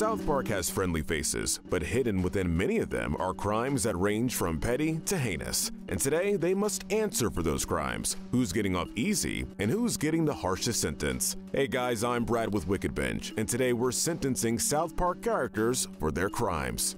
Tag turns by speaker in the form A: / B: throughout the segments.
A: South Park has friendly faces, but hidden within many of them are crimes that range from petty to heinous. And today, they must answer for those crimes. Who's getting off easy and who's getting the harshest sentence? Hey guys, I'm Brad with Wicked Binge, and today we're sentencing South Park characters for their crimes.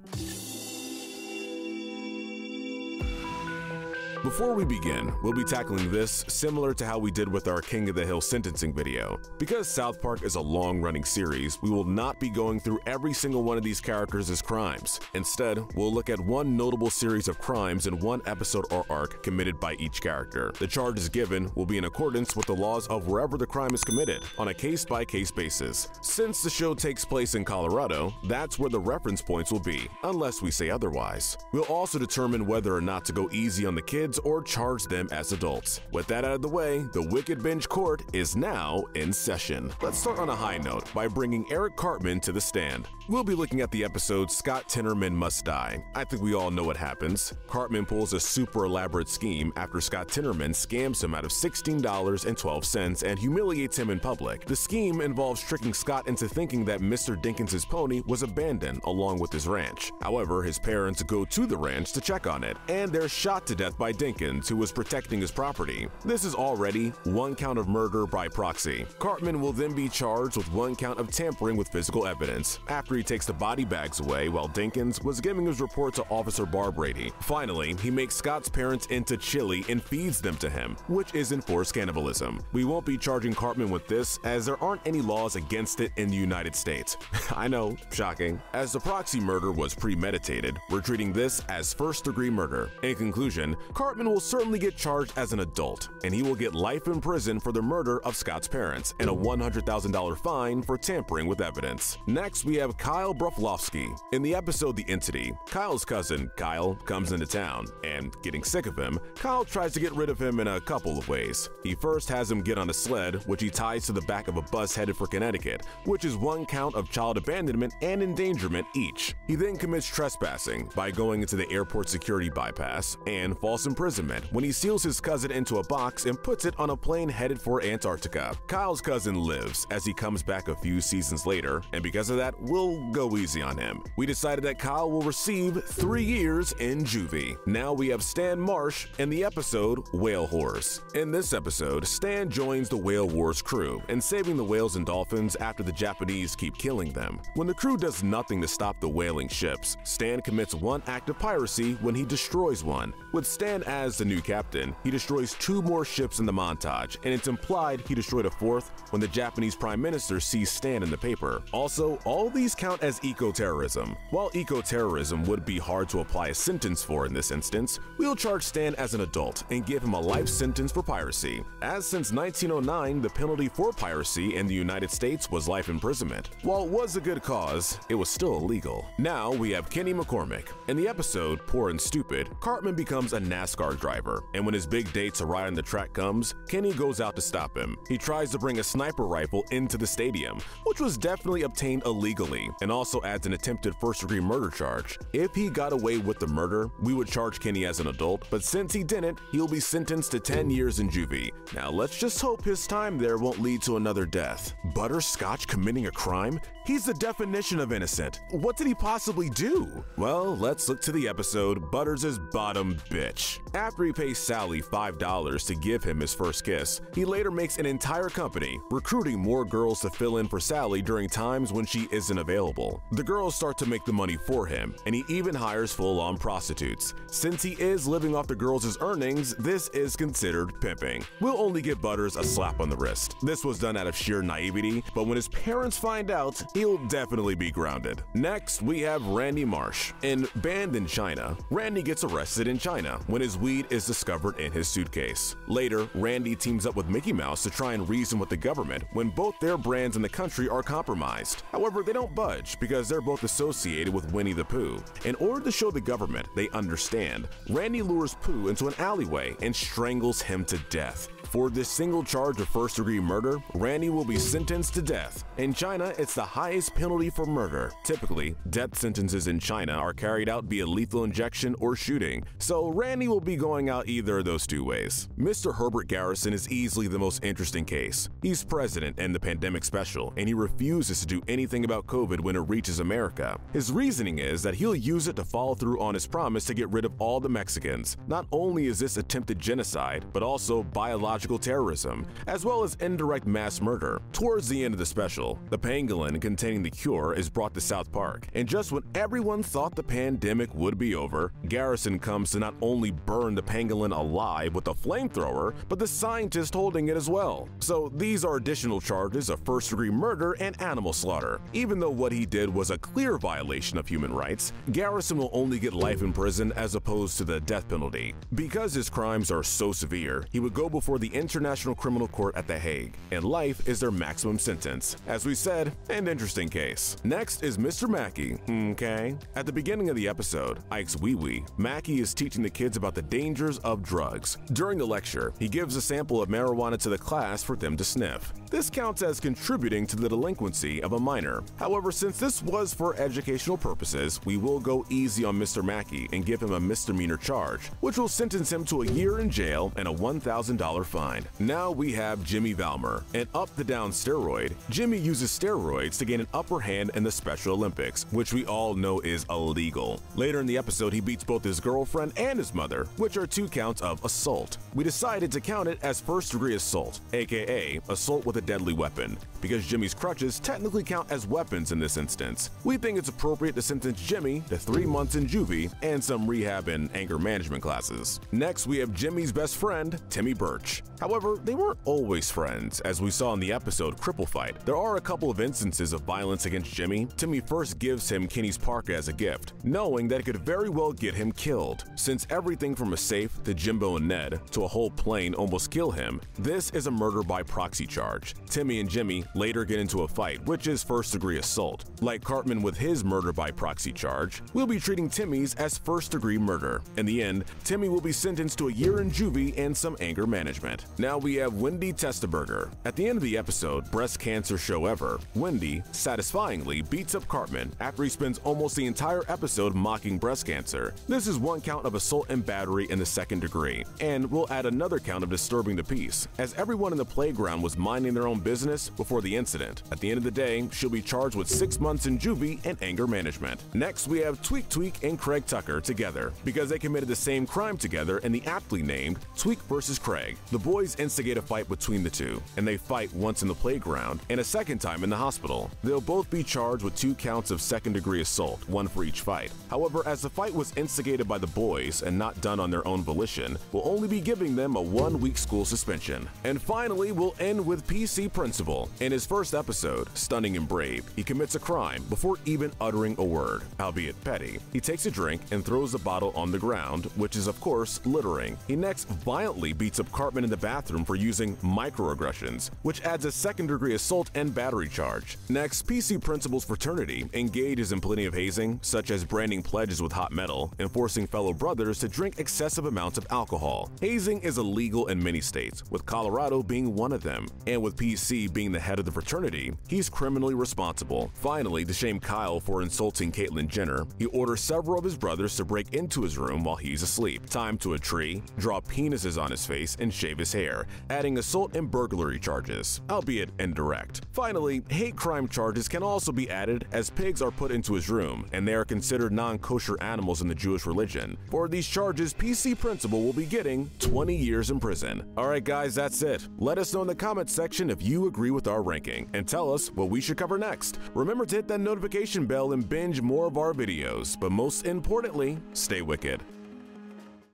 A: Before we begin, we'll be tackling this similar to how we did with our King of the Hill sentencing video. Because South Park is a long-running series, we will not be going through every single one of these characters' crimes. Instead, we'll look at one notable series of crimes in one episode or arc committed by each character. The charges given will be in accordance with the laws of wherever the crime is committed, on a case-by-case basis. Since the show takes place in Colorado, that's where the reference points will be, unless we say otherwise. We'll also determine whether or not to go easy on the kids kids or charge them as adults. With that out of the way, the Wicked Binge Court is now in session. Let's start on a high note by bringing Eric Cartman to the stand. We'll be looking at the episode Scott Tenorman Must Die. I think we all know what happens. Cartman pulls a super elaborate scheme after Scott Tenorman scams him out of $16.12 and humiliates him in public. The scheme involves tricking Scott into thinking that Mr. Denkins' pony was abandoned along with his ranch. However, his parents go to the ranch to check on it, and they're shot to death by Denkins, who was protecting his property. This is already one count of murder by proxy. Cartman will then be charged with one count of tampering with physical evidence after he takes the body bags away while Denkins was giving his report to Officer Barbrady. Finally, he makes Scott's parents into chili and feeds them to him, which is enforced cannibalism. We won't be charging Cartman with this as there aren't any laws against it in the United States. I know, shocking. As the proxy murder was premeditated, we're treating this as first degree murder. In conclusion, Cartman Cartman will certainly get charged as an adult, and he will get life in prison for the murder of Scott's parents and a $100,000 fine for tampering with evidence. Next, we have Kyle Broflovski. In the episode The Entity, Kyle's cousin, Kyle, comes into town, and getting sick of him, Kyle tries to get rid of him in a couple of ways. He first has him get on a sled, which he ties to the back of a bus headed for Connecticut, which is one count of child abandonment and endangerment each. He then commits trespassing by going into the airport security bypass and false imprisonment imprisonment when he seals his cousin into a box and puts it on a plane headed for Antarctica. Kyle's cousin lives as he comes back a few seasons later, and because of that, we'll go easy on him. We decided that Kyle will receive three years in juvie. Now we have Stan Marsh in the episode Whale Whores. In this episode, Stan joins the Whale Wars crew and saving the whales and dolphins after the Japanese keep killing them. When the crew does nothing to stop the whaling ships, Stan commits one act of piracy when he destroys one. With Stan as the new captain, he destroys two more ships in the montage, and it's implied he destroyed a fourth when the Japanese Prime Minister sees Stan in the paper. Also, all these count as eco-terrorism. While eco-terrorism would be hard to apply a sentence for in this instance, we'll charge Stan as an adult and give him a life sentence for piracy, as since 1909 the penalty for piracy in the United States was life imprisonment. While it was a good cause, it was still illegal. Now we have Kenny McCormick. In the episode Poor and Stupid, Cartman becomes a NASCAR NASCAR driver, and when his big day to ride on the track comes, Kenny goes out to stop him. He tries to bring a sniper rifle into the stadium, which was definitely obtained illegally, and also adds an attempted first-degree murder charge. If he got away with the murder, we would charge Kenny as an adult, but since he didn't, he'll be sentenced to 10 years in juvie. Now let's just hope his time there won't lead to another death. Butters Stotch committing a crime? He's the definition of innocent. What did he possibly do? Well, let's look to the episode Butters' is Bottom Bitch. After he pays Sally $5 to give him his first kiss, he later makes an entire company, recruiting more girls to fill in for Sally during times when she isn't available. The girls start to make the money for him, and he even hires full-on prostitutes. Since he is living off the girls' earnings, this is considered pimping. We'll only give Butters a slap on the wrist. This was done out of sheer naivety, but when his parents find out, he'll definitely be grounded. Next, we have Randy Marsh. In Banned in China, Randy gets arrested in China when his weed is discovered in his suitcase. Later, Randy teams up with Mickey Mouse to try and reason with the government when both their brands in the country are compromised. However, they don't budge because they're both associated with Winnie the Pooh. In order to show the government they understand, Randy lures Pooh into an alleyway and strangles him to death. For this single charge of first degree murder, Randy will be sentenced to death. In China, it's the highest penalty for murder. Typically, death sentences in China are carried out via lethal injection or shooting, so Randy will be going out either of those two ways. Mr. Herbert Garrison is easily the most interesting case. He's president in the pandemic special, and he refuses to do anything about COVID when it reaches America. His reasoning is that he'll use it to follow through on his promise to get rid of all the Mexicans. Not only is this attempted genocide, but also biological terrorism, as well as indirect mass murder. Towards the end of the special, the pangolin containing the cure is brought to South Park, and just when everyone thought the pandemic would be over, Garrison comes to not only burn the pangolin alive with a flamethrower, but the scientist holding it as well. So these are additional charges of first-degree murder and animal slaughter. Even though what he did was a clear violation of human rights, Garrison will only get life in prison as opposed to the death penalty. Because his crimes are so severe, he would go before the International Criminal Court at The Hague, and life is their maximum sentence. As we said, an interesting case. Next is Mr. Mackey, okay? At the beginning of the episode, Ike's Wee Wee, Mackey is teaching the kids about the dangers of drugs. During the lecture, he gives a sample of marijuana to the class for them to sniff. This counts as contributing to the delinquency of a minor. However, since this was for educational purposes, we will go easy on Mr. Mackey and give him a misdemeanor charge, which will sentence him to a year in jail and a $1,000 fine. Now we have Jimmy Valmer, an up-the-down steroid. Jimmy uses steroids to gain an upper hand in the Special Olympics, which we all know is illegal. Later in the episode, he beats both his girlfriend and his mother, which are two counts of assault. We decided to count it as first-degree assault, aka assault with a deadly weapon, because Jimmy's crutches technically count as weapons in this instance. We think it's appropriate to sentence Jimmy to three months in juvie and some rehab and anger management classes. Next, we have Jimmy's best friend, Timmy Burch. However, they weren't always friends, as we saw in the episode Cripple Fight. There are a couple of instances of violence against Jimmy. Timmy first gives him Kenny's parka as a gift, knowing that it could very well get him killed. Since everything from a safe to Jimbo and Ned to a whole plane almost kill him, this is a murder by proxy charge. Timmy and Jimmy later get into a fight, which is first degree assault. Like Cartman with his murder by proxy charge, we'll be treating Timmy's as first degree murder. In the end, Timmy will be sentenced to a year in juvie and some anger management. Now we have Wendy Testaburger. At the end of the episode, Breast Cancer Show Ever, Wendy satisfyingly beats up Cartman after he spends almost the entire episode mocking breast cancer. This is one count of assault and battery in the second degree, and we'll add another count of disturbing the peace, as everyone in the playground was minding their own business before the incident. At the end of the day, she'll be charged with six months in juvie and anger management. Next, we have Tweek Tweak and Craig Tucker together because they committed the same crime together in the aptly named Tweek vs. Craig. The boys instigate a fight between the two, and they fight once in the playground and a second time in the hospital. They'll both be charged with two counts of second degree assault, one for each fight. However, as the fight was instigated by the boys and not done on their own volition, we'll only be giving them a one week school suspension. And finally, we'll end with PC Principal. In his first episode, Stunning and Brave, he commits a crime before even uttering a word, albeit petty. He takes a drink and throws the bottle on the ground, which is, of course, littering. He next violently beats up Cartman in the bathroom for using microaggressions, which adds a second degree assault and battery charge. Next, PC Principal's fraternity engages in plenty of hazing, such as branding pledges with hot metal and forcing fellow brothers to drink excessive amounts of alcohol. Hazing is illegal in many states, with Colorado being one of them, and with PC being the head of the fraternity, he's criminally responsible. Finally, to shame Kyle for insulting Caitlyn Jenner, he orders several of his brothers to break into his room while he's asleep, tie him to a tree, draw penises on his face, and shave his hair, adding assault and burglary charges, albeit indirect. Finally, hate crime charges can also be added as pigs are put into his room, and they are considered non-kosher animals in the Jewish religion. For these charges, PC Principal will be getting 20 years in prison. Alright guys, that's it. Let us know in the comments section if you agree with our ranking, and tell us what we should cover next. Remember to hit that notification bell and binge more of our videos, but most importantly, stay wicked.